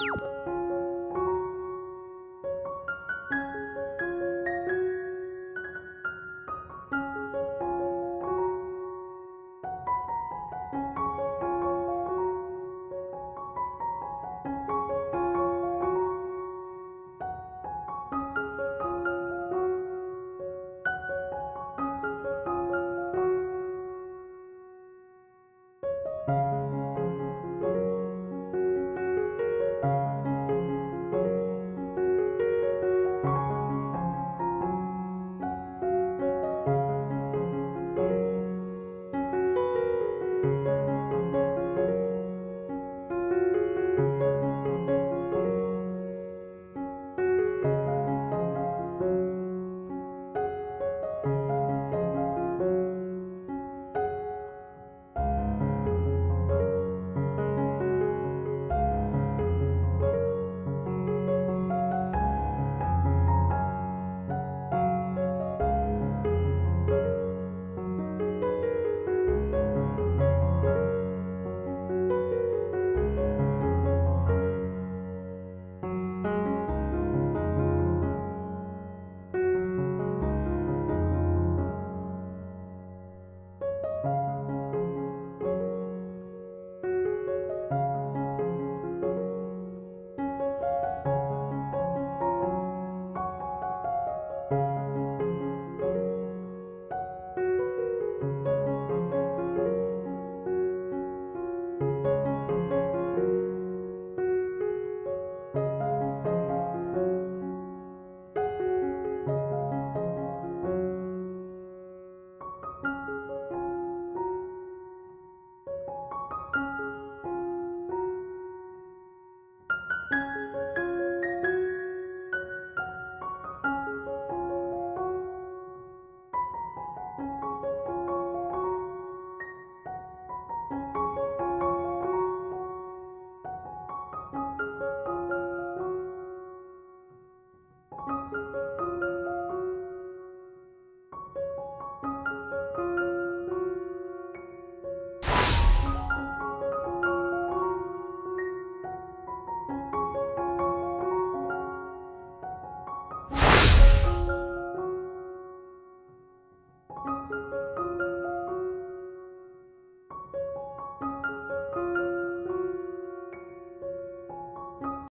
you